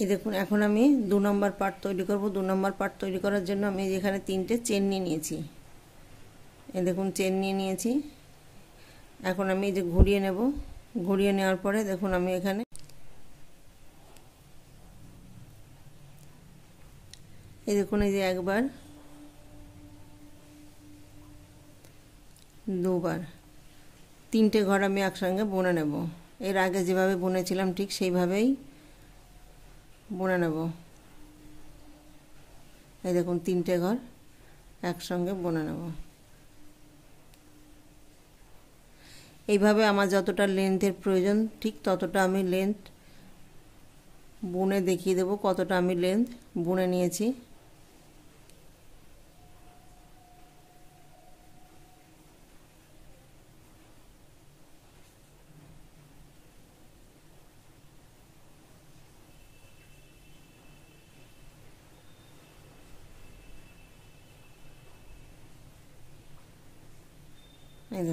এই দেখুন, এখন আমি দু নম্বর পার্ট তৈরি করব। দু নম্বর পার্ট তৈরি করার জন্য আমি এখানে তিনটে চেন নিয়ে নিয়েছি। এই দেখুন চেন নিয়ে নিয়েছি। এখন আমি এই যে ঘুরিয়ে নেব। ঘুরিয়ে নেওয়ার পরে দেখুন, আমি এখানে এই দেখুন, এই যে একবার, দুবার তিনটে ঘর আমি একসঙ্গে বুনে নেব। এর আগে যেভাবে বুনেছিলাম ঠিক সেইভাবেই বুনে নেব। এই দেখুন, তিনটে ঘর একসঙ্গে বুনে নেব। এইভাবে আমার যতটা লেন্থের প্রয়োজন, ঠিক ততটা আমি লেন্থ বুনে দেখিয়ে দেবো, কতটা আমি লেন্থ বুনে নিয়েছি। এই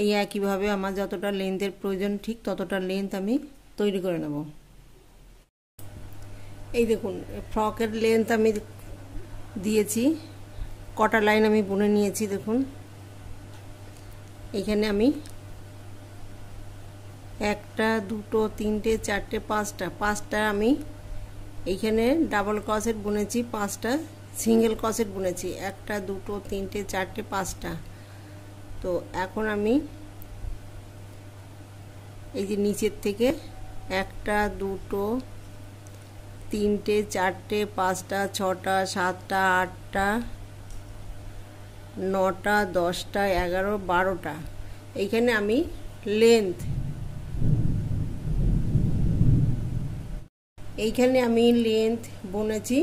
এই একইভাবে আমার যতটা লেন্থের প্রয়োজন ঠিক ততটা লেন্থ আমি তৈরি করে নেব। এই দেখুন ফ্রকের লেন্থ আমি দিয়েছি, কটা লাইন আমি বুনে নিয়েছি দেখুন। এখানে আমি একটা, দুটো, তিনটে, চারটে, পাঁচটা পাঁচটা আমি এইখানে ডাবল ক্রসেট বুনেছি, পাঁচটা সিঙ্গেল ক্রসেট বুনেছি, একটা, দুটো, তিনটে, চারটে, পাঁচটা। তো এখন আমি এই যে নিচের থেকে একটা, দুটো, তিনটে, চারটে, পাঁচটা, ছটা, সাতটা, আটটা, নটা, দশটা, এগারো, বারোটা। এইখানে আমি লেন্থ এইখানে আমি লেন্থ বুনেছি।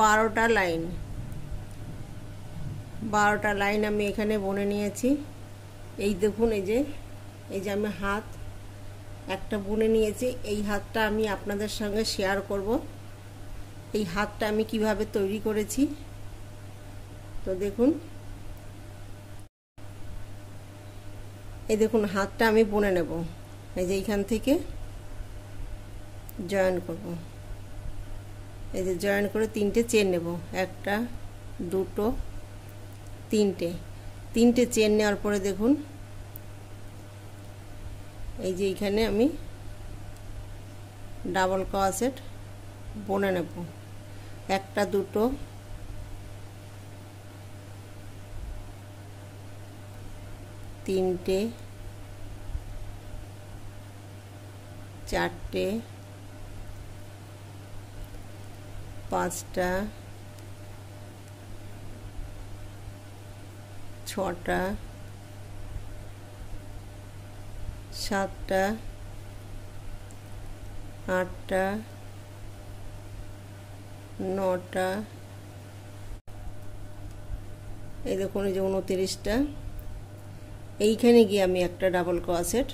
বারোটা লাইন বারোটা লাইন আমি এখানে বনে নিয়েছি। এই দেখুন, এই যে এই যে আমি হাত একটা বুনে নিয়েছি। এই হাতটা আমি আপনাদের সঙ্গে শেয়ার করব। এই হাতটা আমি কীভাবে তৈরি করেছি। তো দেখুন, এই দেখুন, হাতটা আমি বুনে নেব। এই যে এইখান থেকে জয়েন করব। এই যে জয়েন করে তিনটে চেন নেব। একটা, দুটো তিনটে তিনটে চেন নেওয়ার পরে দেখুন, এই যে এইখানে আমি ডাবল ক্রসেট বনে নেব। একটা, দুটো, তিনটে, চারটে, পাঁচটা ছটা, সাতটা, আটটা, নটা, এই দেখুন এই যে উনতিরিশটা। এইখানে গিয়ে আমি একটা ডাবল ক্রসেট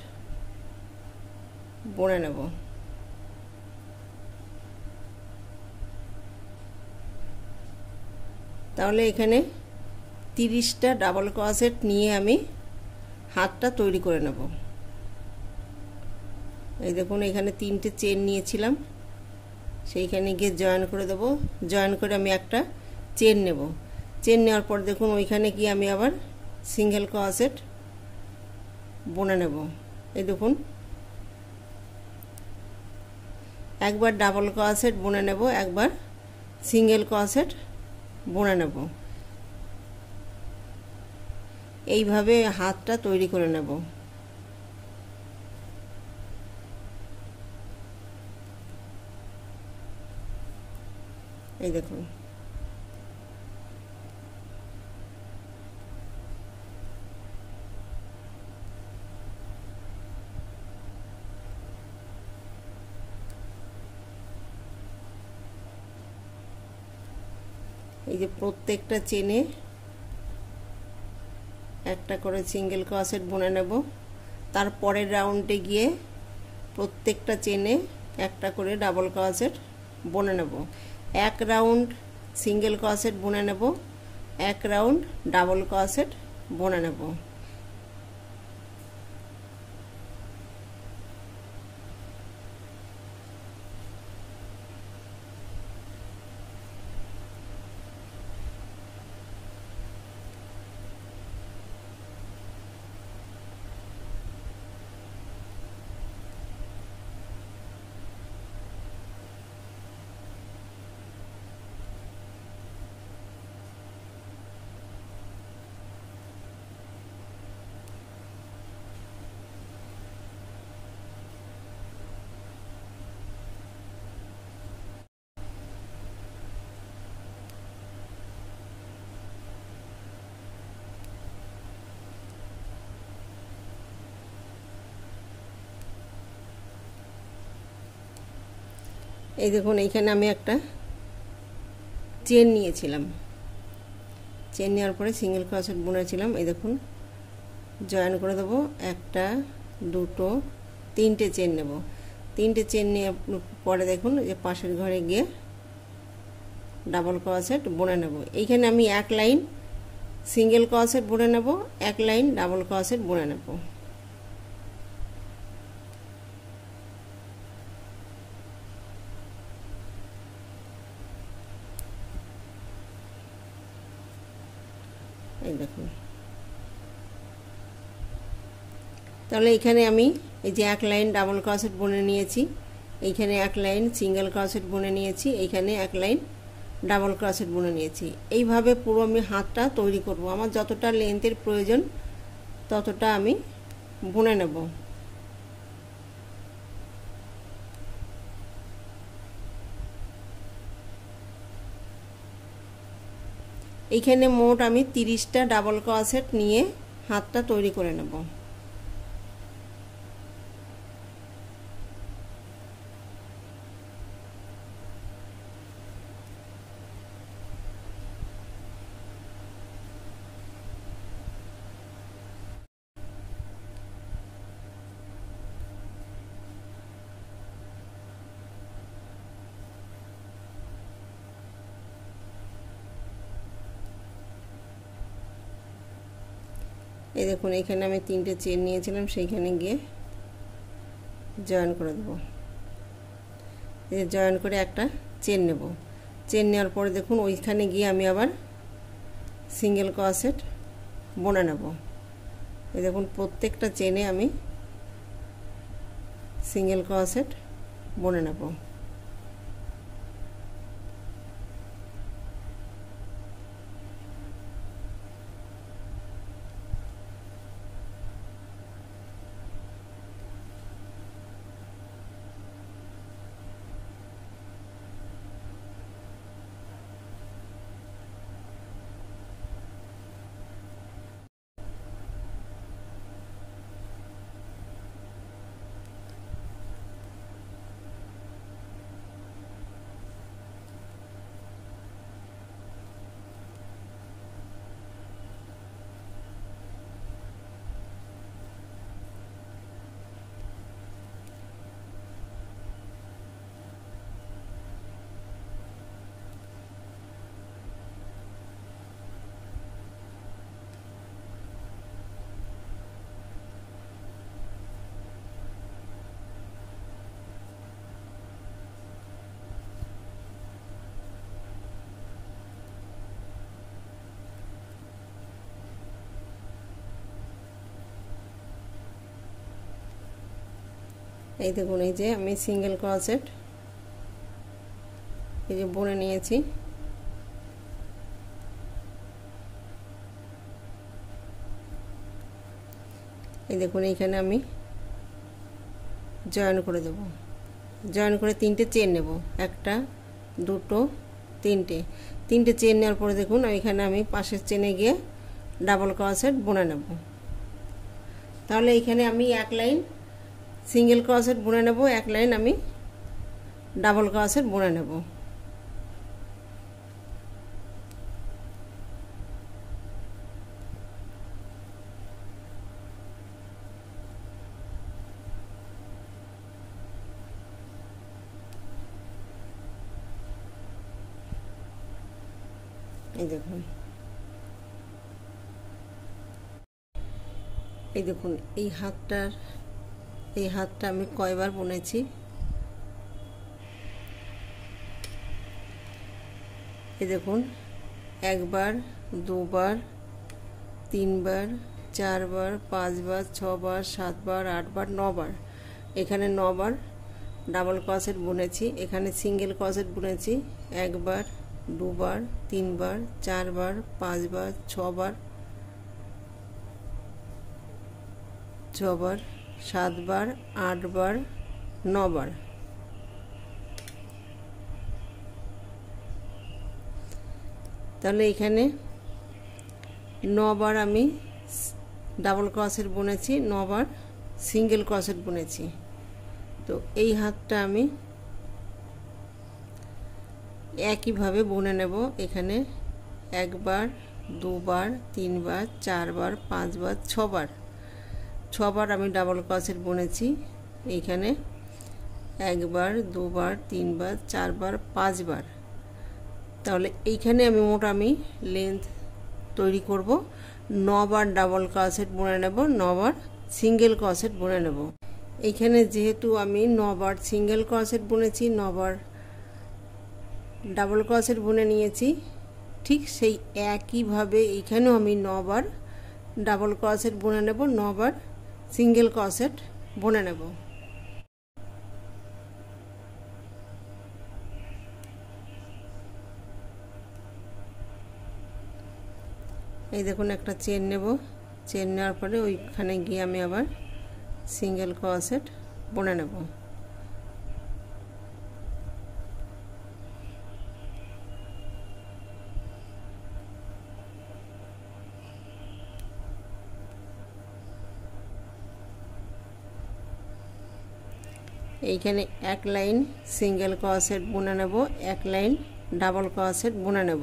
বনে নেব। তাহলে এখানে তিরিশটা ডাবল ক্রসেট নিয়ে আমি হাতটা তৈরি করে নেব। এই দেখুন, এখানে তিনটে চেন নিয়েছিলাম। সেইখানে গিয়ে জয়েন করে দেব। জয়েন করে আমি একটা চেন নেব। চেন নেওয়ার পর দেখুন, ওইখানে গিয়ে আমি আবার সিঙ্গেল ক্রসেট বনে নেব। এই দেখুন, একবার ডাবল ক্রসেট বুনে নেব, একবার সিঙ্গেল ক্রসেট বুনে নেব। এইভাবে হাতটা তৈরি করে নেব। এই দেখুন। এই যে প্রত্যেকটা চেনে একটা করে সিঙ্গেল ক্রসেট বুনে নেব। তারপরের রাউন্ডে গিয়ে প্রত্যেকটা চেনে একটা করে ডাবল ক্রসেট বুনে নেব। এক রাউন্ড সিঙ্গেল ক্রসেট বুনে নেব, এক রাউন্ড ডাবল ক্রসেট বুনে নেব। এই দেখুন, এইখানে আমি একটা চেন নিয়েছিলাম। চেন নেওয়ার পরে সিঙ্গেল ক্রসেট বুনেছিলাম এই দেখুন, জয়েন করে দেবো। একটা, দুটো, তিনটে চেন নেব। তিনটে চেন নিয়ে পরে দেখুন যে পাশের ঘরে গিয়ে ডাবল ক্রসেট বুনে নেব। এইখানে আমি এক লাইন সিঙ্গেল ক্রসেট বুনে নেব, এক লাইন ডাবল ক্রসেট বুনে নেব এই দেখুন তাহলে এখানে আমি এই যে এক লাইন ডাবল ক্রসেট বুনে নিয়েছি, এইখানে এক লাইন সিঙ্গেল ক্রসেট বুনে নিয়েছি, এইখানে এক লাইন ডাবল ক্রসেট বুনে নিয়েছি। এইভাবে পুরো আমি হাতটা তৈরি করব। আমার যতটা লেন্থের প্রয়োজন, ততটা আমি বুনে নেব। এইখানে মোট আমি তিরিশটা ডাবল ক্রসেট নিয়ে হাতটা তৈরি করে নেব। এই দেখুন, এখানে আমি তিনটে চেন নিয়েছিলাম, সেইখানে গিয়ে জয়েন করে দেবো। এই জয়েন করে একটা চেন নেব। চেন নেওয়ার পরে দেখুন, ওইখানে গিয়ে আমি আবার সিঙ্গেল ক্রসেট বোনা নেব। এই দেখুন, প্রত্যেকটা চেনে আমি সিঙ্গেল ক্রসেট বনে নেব। এই দেখুন, এই যে আমি সিঙ্গেল ক্রসেট এই যে বনে নিয়েছি। এই দেখুন, এইখানে আমি জয়েন করে দেব। জয়েন করে তিনটে চেন নেব, একটা, দুটো, তিনটে। তিনটে চেন নেওয়ার পরে দেখুন এখানে আমি পাশের চেনে গিয়ে ডাবল ক্রসেট বুনে নেব। তাহলে এখানে আমি এক লাইন সিঙ্গেল ক্রসেট বুনে নেব, এক লাইন আমি ডাবল ক্রসেট বুনে নেব। এই দেখুন। এই দেখুন, এই হাতটার এই হাতটা আমি কয়বার বুনেছি। এই দেখুন, একবার, দুবার, তিনবার, চারবার, পাঁচবার, ছবার, সাতবার, আটবার, নবার। এখানে নবার ডাবল ক্রসেট বুনেছি, এখানে সিঙ্গেল ক্রসেট বুনেছি, একবার, দুবার, তিনবার, চারবার, পাঁচবার, ছবার ছবার সাতবার, আটবার, নবার। তাহলে এখানে নবার আমি ডাবল ক্রসেট বুনেছি, নবার সিঙ্গেল ক্রসেট বুনেছি। তো এই হাতটা আমি একইভাবে বুনে নেব। এখানে একবার, দুবার, তিনবার, চারবার, পাঁচবার, ছবার। ছবার আমি ডাবল ক্রসেট বুনেছি, এইখানে একবার, দুবার, তিনবার, চারবার, পাঁচবার। তাহলে এইখানে আমি মোট আমি লেন্থ তৈরি করব, নবার ডাবল ক্রসেট বুনে নেব, নবার সিঙ্গেল ক্রসেট বুনে নেব। এইখানে যেহেতু আমি নবার সিঙ্গেল ক্রসেট বুনেছি, নবার ডাবল ক্রসেট বুনে নিয়েছি, ঠিক সেই একইভাবে এইখানেও আমি নবার ডাবল ক্রসেট বুনে নেব, নবার সিঙ্গেল ক্রসেট বুনে নেব। এই দেখুন, একটা চেন নেব। চেন নেওয়ার পরে ওইখানে গিয়ে আমি আবার সিঙ্গেল ক্রসেট বুনে নেব। এইখানে এক লাইন সিঙ্গেল ক্রসেট বুনে নেব এক লাইন ডাবল ক্রসেট বুনে নেব।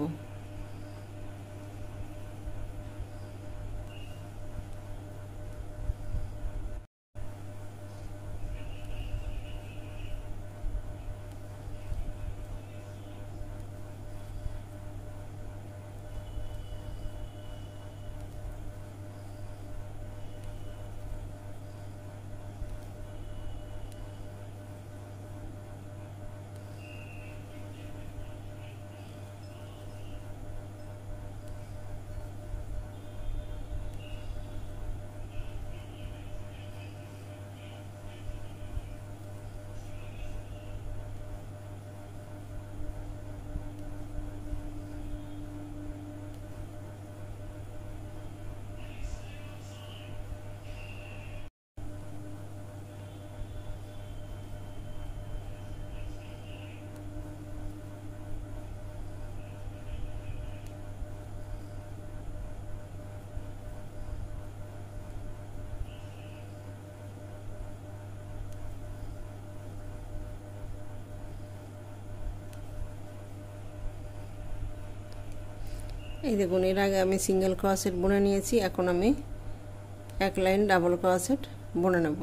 এই দেখুন, এর আগে আমি সিঙ্গেল ক্রসেট বুনে নিয়েছি, এখন আমি এক লাইন ডাবল ক্রসেট বুনে নেব।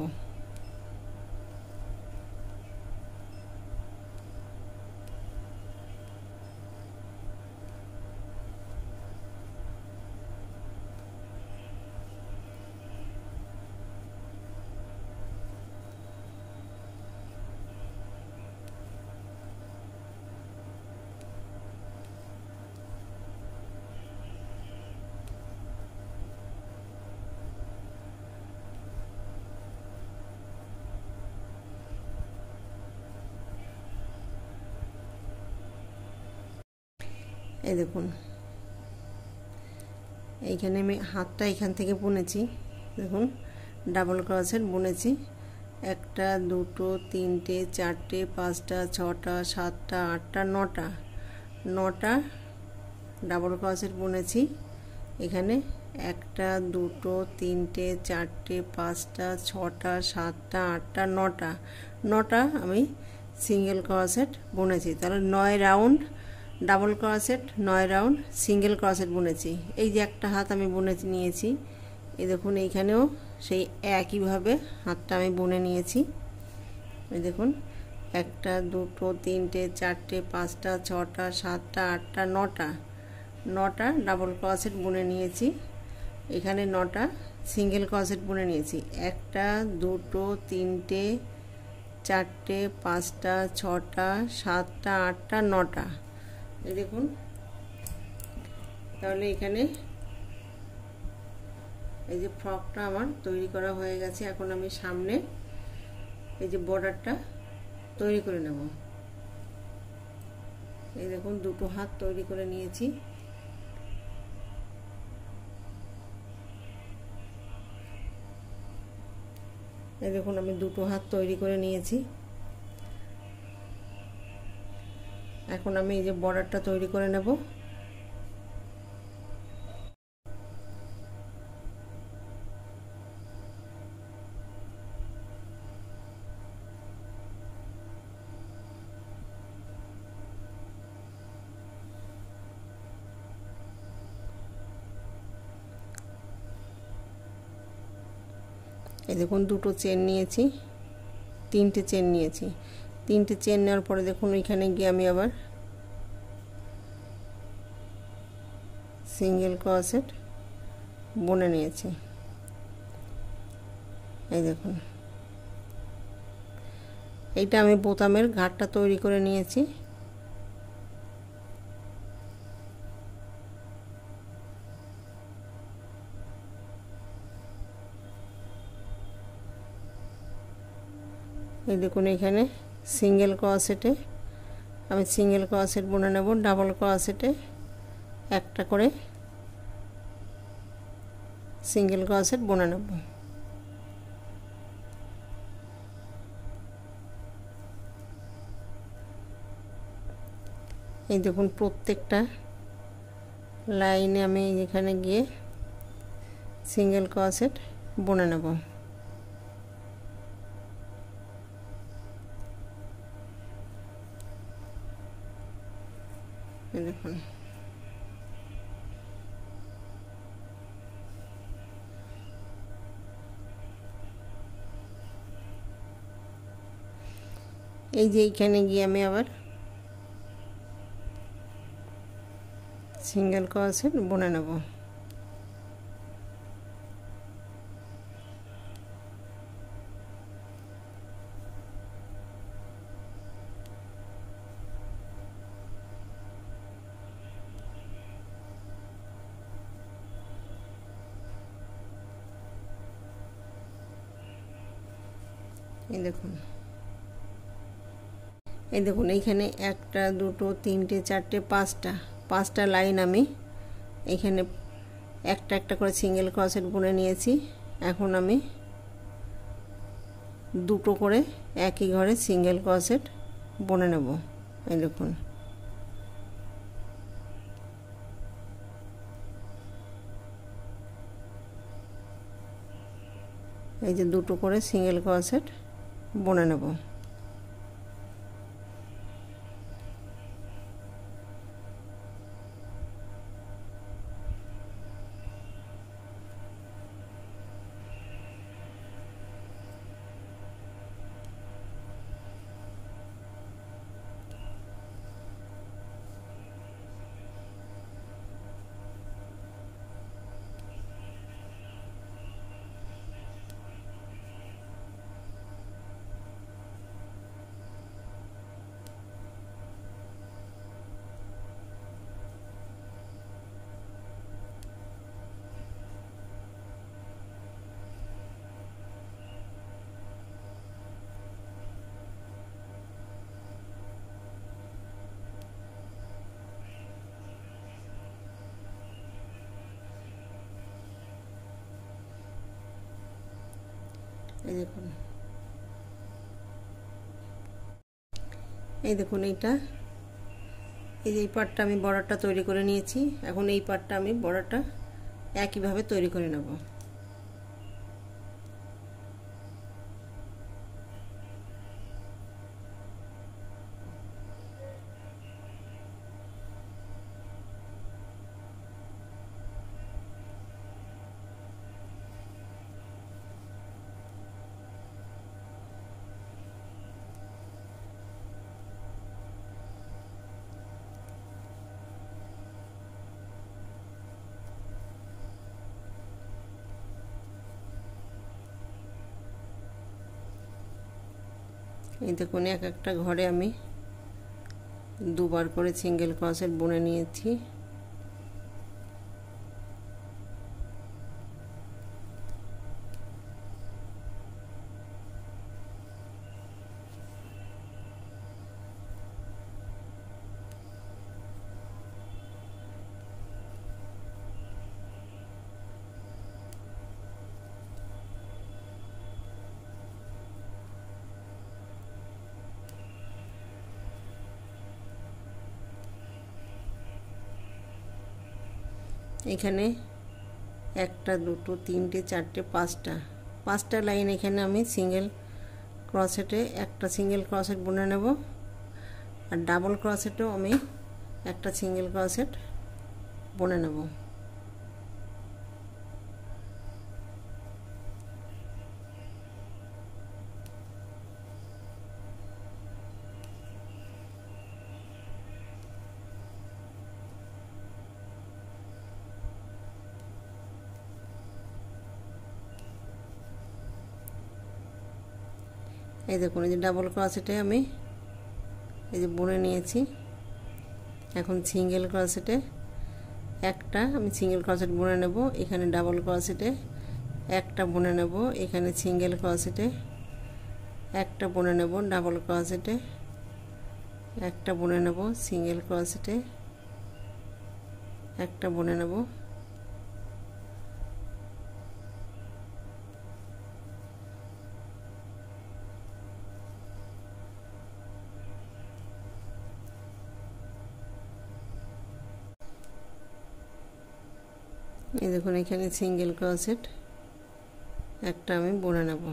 এই দেখুন। এইখানে আমি হাতটা এখান থেকে বুনেছি। দেখুন, ডাবল ক্রসেট বুনেছি। একটা, দুটো, তিনটে, চারটে, পাঁচটা, ছটা, সাতটা, আটটা, নটা। নটা ডাবল ক্রসেট বুনেছি। এখানে একটা, দুটো, তিনটে, চারটে, পাঁচটা, ছটা, সাতটা, আটটা, নটা। নটা আমি সিঙ্গেল ক্রসেট বুনেছি। তাহলে নয় রাউন্ড ডাবল ক্রসেট, নয় রাউন্ড, সিঙ্গেল ক্রসেট বুনেছি। এই যে একটা হাত আমি বুনে নিয়েছি, এই দেখুন এইখানেও সেই একইভাবে হাতটা আমি বুনে নিয়েছি। এই দেখুন, একটা, দুটো, তিনটে, চারটে, পাঁচটা, ছটা, সাতটা, আটটা, নটা। নটা ডাবল ক্রসেট বুনে নিয়েছি। এখানে নটা সিঙ্গেল ক্রসেট বুনে নিয়েছি। একটা, দুটো, তিনটে, চারটে, পাঁচটা, ছটা, সাতটা, আটটা, নটা। এই দেখুন। তাহলে এখানে এই যে ফ্রকটা আমার তৈরি করা হয়ে গেছে। এখন আমি সামনে এই যে বর্ডারটা তৈরি করে নেব। এই দেখুন, দুটো হাত তৈরি করে নিয়েছি। এই দেখুন, আমি দুটো হাত তৈরি করে নিয়েছি। এখন আমি এই যে বর্ডারটা তৈরি করে নেব। এই দেখুন, দুটো চেন নিয়েছি, তিনটে চেন নিয়েছি। তিনটে চেন নেওয়ার পরে দেখুন ওইখানে গিয়ে আমি আবার সিঙ্গেল ক্রসেট বনে নিয়েছি। এই দেখুন। এইটা আমি বোতামের ঘাটটা তৈরি করে নিয়েছি। এই দেখুন এখানে সিঙ্গেল ক্রসেটে, আমি সিঙ্গেল ক্রসেট বুনে নেব, ডাবল ক্রসেটে একটা করে সিঙ্গেল ক্রসেট বুনে নেব। এই দেখুন প্রত্যেকটা লাইনে আমি এখানে গিয়ে সিঙ্গেল ক্রসেট বুনে নেব। এই যে এইখানে গিয়ে আমি আবার সিঙ্গেল ক্রসেট বুনে নেব। এই দেখুন। এই দেখুন, এইখানে একটা, দুটো, তিনটে, চারটে, পাঁচটা পাঁচটা লাইন আমি এখানে একটা একটা করে সিঙ্গেল ক্রসেট বুনে নিয়েছি। এখন আমি দুটো করে একই ঘরে সিঙ্গেল ক্রসেট বুনে নেব। এই দেখুন। এই যে দুটো করে সিঙ্গেল ক্রসেট বুনে নেব। এই দেখুন। এই দেখুন এইটা। এই যে এই পাটটা আমি বর্ডারটা তৈরি করে নিয়েছি। এখন এই পাটটা আমি বর্ডারটা একইভাবে তৈরি করে নেব। দেখুন এক একটা ঘরে আমি দুবার করে সিঙ্গেল ক্রসের বুনে নিয়েছি। এখানে একটা, দুটো, তিনটে, চারটে, পাঁচটা। পাঁচটা লাইন এখানে আমি সিঙ্গেল ক্রসেটে একটা সিঙ্গেল ক্রসেট বুনে নেব। আর ডাবল ক্রসেটেও আমি একটা সিঙ্গেল ক্রসেট বুনে নেব। এই দেখুন, এই যে ডাবল ক্রসেটে আমি এই যে বুনে নিয়েছি। এখন সিঙ্গেল ক্রসেটে একটা, আমি সিঙ্গেল ক্রসেট বুনে নেব, এখানে ডাবল ক্রসেটে একটা বুনে নেব, এখানে সিঙ্গেল ক্রসেটে একটা বুনে নেব ডাবল ক্রসেটে একটা বুনে নেব সিঙ্গেল ক্রসেটে একটা বুনে নেব। এই দেখুন এখানে সিঙ্গেল ক্রসেট একটা আমি বুনে নেব।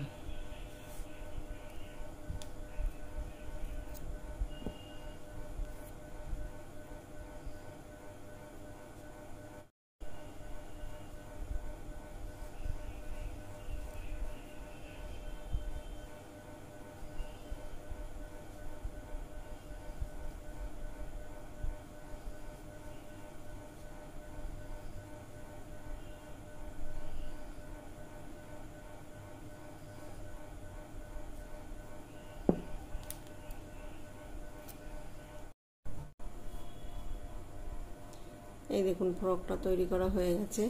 এই দেখুন, ফ্রকটা তৈরি করা হয়ে গেছে।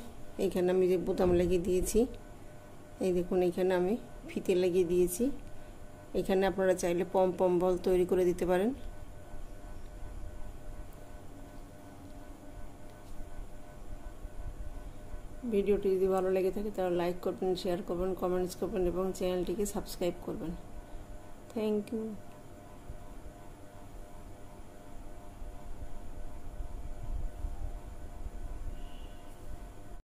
এইখানে আমি যে বোতাম লাগিয়ে দিয়েছি, এই দেখুন, এইখানে আমি ফিতে লাগিয়ে দিয়েছি। এখানে আপনারা চাইলে পম পম বল তৈরি করে দিতে পারেন। ভিডিওটি যদি ভালো লেগে থাকে, তাহলে লাইক করবেন, শেয়ার করবেন, কমেন্টস করবেন এবং চ্যানেলটিকে সাবস্ক্রাইব করবেন। Thank you.